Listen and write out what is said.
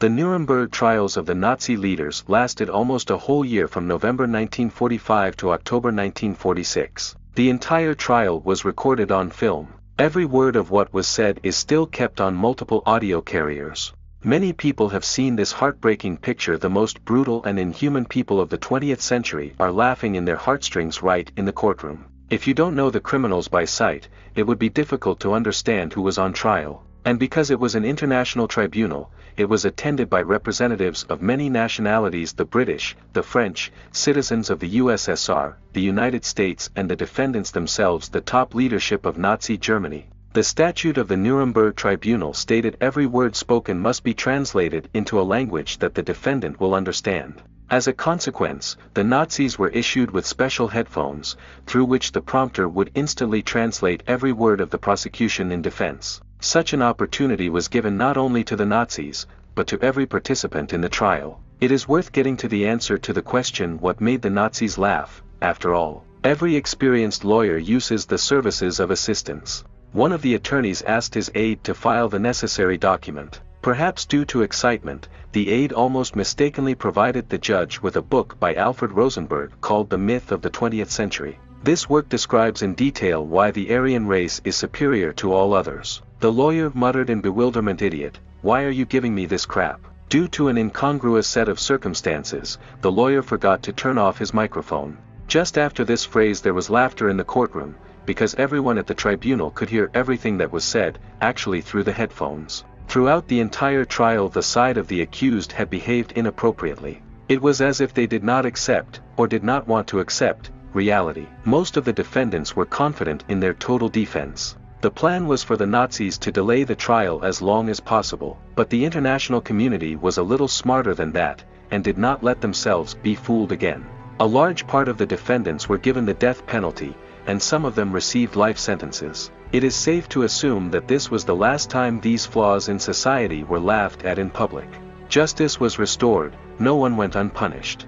The Nuremberg trials of the Nazi leaders lasted almost a whole year from November 1945 to October 1946. The entire trial was recorded on film. Every word of what was said is still kept on multiple audio carriers. Many people have seen this heartbreaking picture the most brutal and inhuman people of the 20th century are laughing in their heartstrings right in the courtroom. If you don't know the criminals by sight, it would be difficult to understand who was on trial, and because it was an international tribunal, it was attended by representatives of many nationalities the British, the French, citizens of the USSR, the United States and the defendants themselves the top leadership of Nazi Germany. The statute of the Nuremberg Tribunal stated every word spoken must be translated into a language that the defendant will understand. As a consequence, the Nazis were issued with special headphones, through which the prompter would instantly translate every word of the prosecution in defense. Such an opportunity was given not only to the Nazis, but to every participant in the trial. It is worth getting to the answer to the question what made the Nazis laugh, after all. Every experienced lawyer uses the services of assistants. One of the attorneys asked his aide to file the necessary document. Perhaps due to excitement, the aide almost mistakenly provided the judge with a book by Alfred Rosenberg called The Myth of the 20th Century. This work describes in detail why the Aryan race is superior to all others. The lawyer muttered in bewilderment idiot, why are you giving me this crap? Due to an incongruous set of circumstances, the lawyer forgot to turn off his microphone. Just after this phrase there was laughter in the courtroom, because everyone at the tribunal could hear everything that was said, actually through the headphones. Throughout the entire trial the side of the accused had behaved inappropriately. It was as if they did not accept, or did not want to accept, reality. Most of the defendants were confident in their total defense. The plan was for the Nazis to delay the trial as long as possible, but the international community was a little smarter than that, and did not let themselves be fooled again. A large part of the defendants were given the death penalty, and some of them received life sentences. It is safe to assume that this was the last time these flaws in society were laughed at in public. Justice was restored, no one went unpunished.